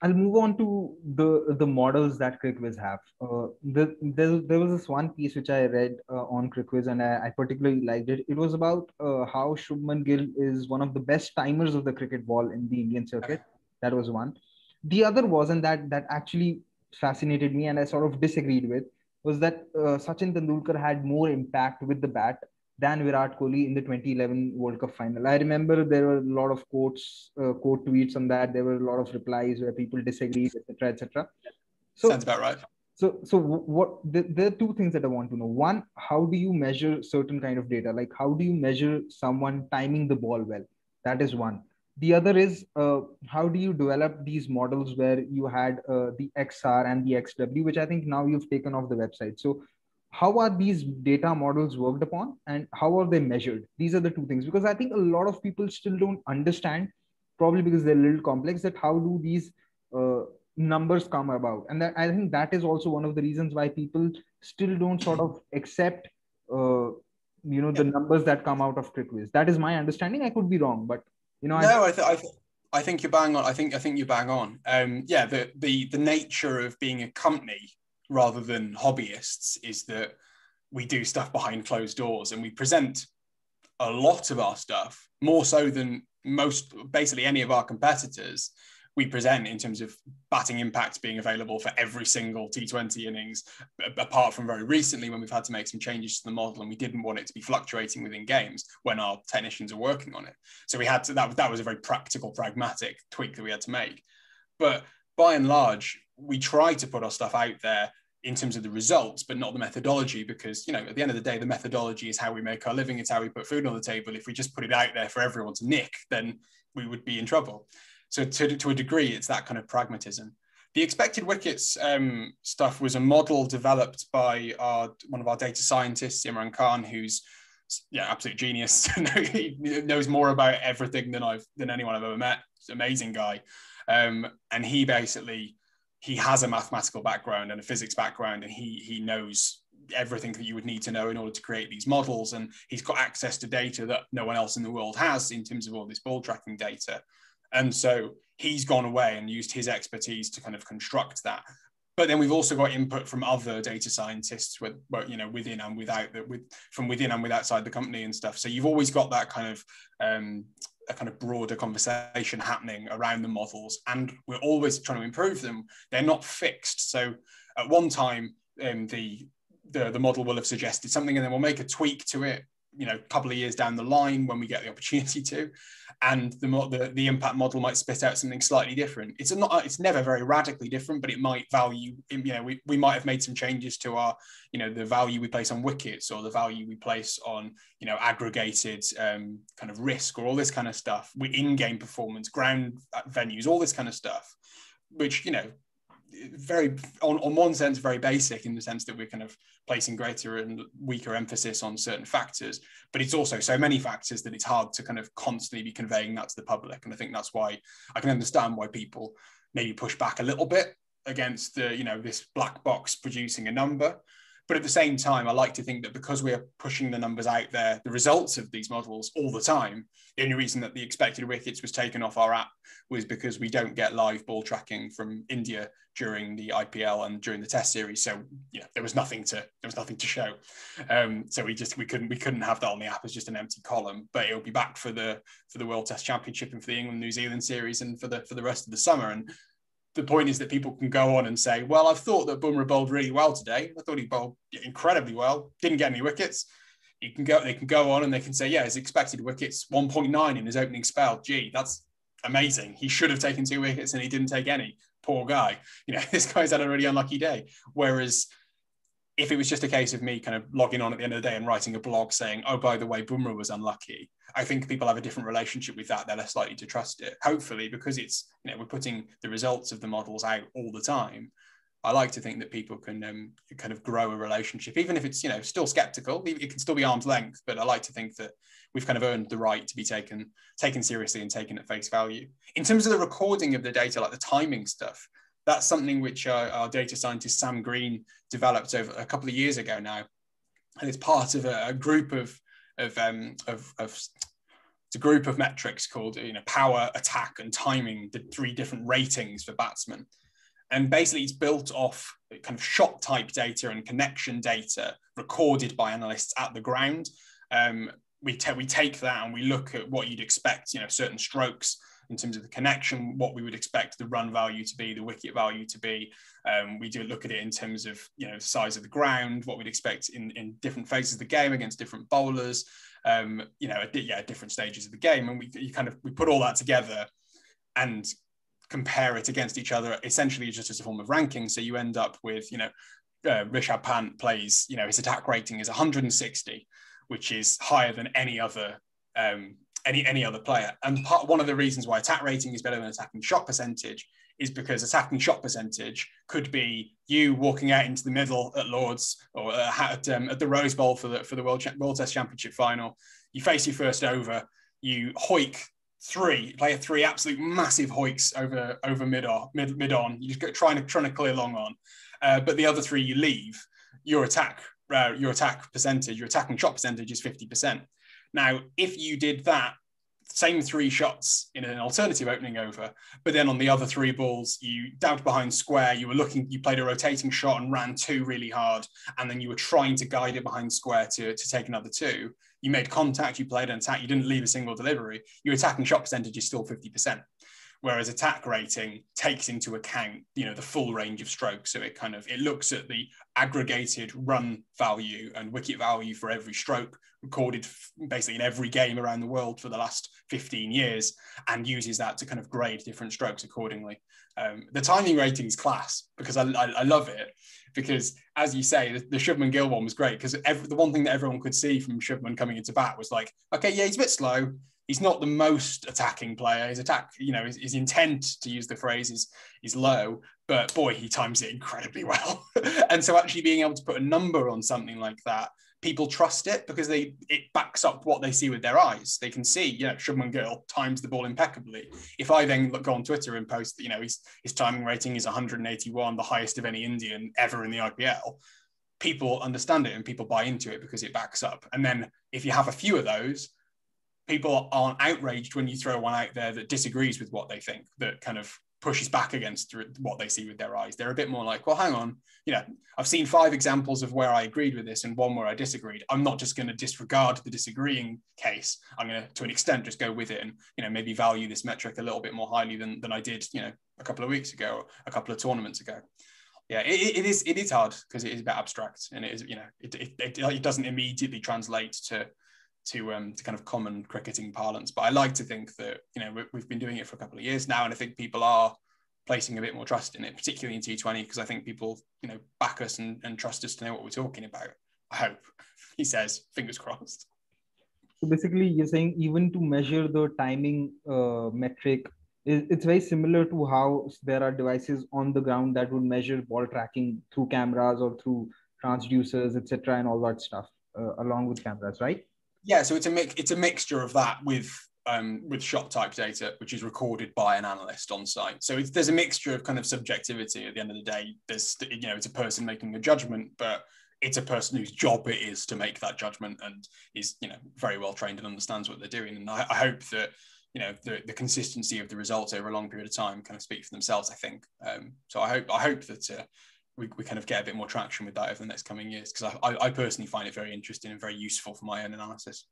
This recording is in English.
I'll move on to the the models that CricViz have. Uh, the, there, there was this one piece which I read uh, on CricViz and I, I, particularly liked it. It was about uh, how Shubman Gill is one of the best timers of the cricket ball in the Indian circuit. That was one. The other was, and that that actually fascinated me and I sort of disagreed with, was that uh, Sachin Tendulkar had more impact with the bat than Virat Kohli in the 2011 World Cup final. I remember there were a lot of quotes, uh, quote tweets on that. There were a lot of replies where people disagreed, etc., etc. So, Sounds about right. So, so what? there are two things that I want to know. One, how do you measure certain kind of data? Like, how do you measure someone timing the ball well? That is one. The other is uh, how do you develop these models where you had uh, the XR and the XW, which I think now you've taken off the website. So how are these data models worked upon and how are they measured? These are the two things because i think a lot of people still don't understand probably because they're a little complex that how do these uh, numbers come about? And that, i think that is also one of the reasons why people still don't sort of accept uh, you know the numbers that come out of CricViz. that is my understanding. I could be wrong but you know no i, th- I, th- I think you're bang on i think i think you're bang on. Um yeah the the the nature of being a company rather than hobbyists is that we do stuff behind closed doors and we present a lot of our stuff more so than most basically any of our competitors we present in terms of batting impact being available for every single T20 innings, apart from very recently when we've had to make some changes to the model and we didn't want it to be fluctuating within games when our technicians are working on it. So we had to, that, that was a very practical, pragmatic tweak that we had to make. But by and large, we try to put our stuff out there in terms of the results, but not the methodology, because you know, at the end of the day, the methodology is how we make our living, it's how we put food on the table. If we just put it out there for everyone to nick, then we would be in trouble. So to, to a degree, it's that kind of pragmatism. The expected wickets um, stuff was a model developed by our, one of our data scientists, Imran Khan, who's yeah, absolute genius. he knows more about everything than I've than anyone I've ever met. Amazing guy, um, and he basically he has a mathematical background and a physics background, and he he knows everything that you would need to know in order to create these models. And he's got access to data that no one else in the world has in terms of all this ball tracking data. And so he's gone away and used his expertise to kind of construct that. But then we've also got input from other data scientists, with, you know, within and without, the, with from within and with outside the company and stuff. So you've always got that kind of um, a kind of broader conversation happening around the models, and we're always trying to improve them. They're not fixed. So at one time, um, the, the the model will have suggested something, and then we'll make a tweak to it you know a couple of years down the line when we get the opportunity to and the, the the impact model might spit out something slightly different. It's not it's never very radically different but it might value you know we, we might have made some changes to our you know the value we place on wickets or the value we place on you know aggregated um, kind of risk or all this kind of stuff we in-game performance ground venues all this kind of stuff which you know very on, on one sense very basic in the sense that we're kind of placing greater and weaker emphasis on certain factors but it's also so many factors that it's hard to kind of constantly be conveying that to the public. And i think that's why i can understand why people maybe push back a little bit against the you know this black box producing a number but at the same time, I like to think that because we're pushing the numbers out there, the results of these models all the time, the only reason that the expected wickets was taken off our app was because we don't get live ball tracking from India during the IPL and during the Test series. So yeah, there was nothing to there was nothing to show. Um, so we just we couldn't we couldn't have that on the app as just an empty column. But it'll be back for the for the World Test Championship and for the England New Zealand series and for the for the rest of the summer. And the point is that people can go on and say, well, I've thought that Bumrah bowled really well today. I thought he bowled incredibly well. Didn't get any wickets. You can go. They can go on and they can say, yeah, his expected wickets 1.9 in his opening spell. Gee, that's amazing. He should have taken two wickets and he didn't take any. Poor guy. You know, this guy's had a really unlucky day. Whereas if it was just a case of me kind of logging on at the end of the day and writing a blog saying, oh, by the way, Bumrah was unlucky, I think people have a different relationship with that. They're less likely to trust it. Hopefully, because it's, you know, we're putting the results of the models out all the time. I like to think that people can um, kind of grow a relationship, even if it's, you know, still skeptical. It can still be arm's length, but I like to think that we've kind of earned the right to be taken taken seriously and taken at face value. In terms of the recording of the data, like the timing stuff, that's something which uh, our data scientist Sam Green developed over a couple of years ago now, and it's part of a, a group of of, um, of, of it's a group of metrics called you know power, attack, and timing, the three different ratings for batsmen. And basically, it's built off kind of shot type data and connection data recorded by analysts at the ground. Um, we, we take that and we look at what you'd expect, you know, certain strokes in terms of the connection, what we would expect the run value to be, the wicket value to be. Um, we do look at it in terms of, you know, size of the ground, what we'd expect in, in different phases of the game against different bowlers, um, you know, at, yeah, different stages of the game. And we you kind of, we put all that together and compare it against each other essentially just as a form of ranking. So you end up with, you know, uh, Rishabh Pant plays, you know, his attack rating is 160, which is higher than any other um, any any other player. And part, one of the reasons why attack rating is better than attacking shot percentage is because attacking shot percentage could be you walking out into the middle at Lords or at, um, at the Rose Bowl for the for the World World Test Championship final. You face your first over, you hoik three, play a three absolute massive hoiks over over mid on mid, mid on. You just go trying to trying to clear long on, uh, but the other three you leave. Your attack uh, your attack percentage, your attacking shot percentage is fifty percent. Now, if you did that same three shots in an alternative opening over, but then on the other three balls, you down behind square, you were looking, you played a rotating shot and ran two really hard, and then you were trying to guide it behind square to, to take another two. You made contact, you played an attack, you didn't leave a single delivery. Your attacking shot percentage is still 50% whereas attack rating takes into account you know the full range of strokes. So it kind of it looks at the aggregated run value and wicket value for every stroke recorded basically in every game around the world for the last 15 years and uses that to kind of grade different strokes accordingly. Um, the timing rating is class because I, I, I, love it because as you say the, the Shubman Gill one was great because the one thing that everyone could see from Shubman coming into bat was like okay yeah he's a bit slow he's not the most attacking player. His attack, you know, his, his, intent to use the phrase is is low, but boy, he times it incredibly well. and so actually being able to put a number on something like that, people trust it because they it backs up what they see with their eyes. They can see, you know, Shubman Gill times the ball impeccably. If I then look, go on Twitter and post that, you know, his his timing rating is 181, the highest of any Indian ever in the IPL. People understand it and people buy into it because it backs up. And then if you have a few of those, people aren't outraged when you throw one out there that disagrees with what they think, that kind of pushes back against what they see with their eyes. They're a bit more like, well, hang on, you know, I've seen five examples of where I agreed with this and one where I disagreed. I'm not just going to disregard the disagreeing case. I'm going to, to an extent, just go with it and, you know, maybe value this metric a little bit more highly than, than I did, you know, a couple of weeks ago, a couple of tournaments ago. Yeah, it, it is it is hard because it is a bit abstract and it is, you know, it, it, it, it doesn't immediately translate to to um, to kind of common cricketing parlance. But I like to think that you know we've been doing it for a couple of years now, and I think people are placing a bit more trust in it, particularly in T20, because I think people you know back us and, and trust us to know what we're talking about. I hope he says, fingers crossed. So basically, you're saying even to measure the timing uh, metric, it's very similar to how there are devices on the ground that would measure ball tracking through cameras or through transducers, etc., and all that stuff uh, along with cameras, right? Yeah, so it's a mix. It's a mixture of that with um, with shot type data, which is recorded by an analyst on site. So there's a mixture of kind of subjectivity. At the end of the day, there's you know it's a person making a judgment, but it's a person whose job it is to make that judgment and is you know very well trained and understands what they're doing. And I, I hope that you know the, the consistency of the results over a long period of time kind of speak for themselves. I think um, so. I hope I hope that. Uh, we, we kind of get a bit more traction with that over the next coming years because I, I personally find it very interesting and very useful for my own analysis.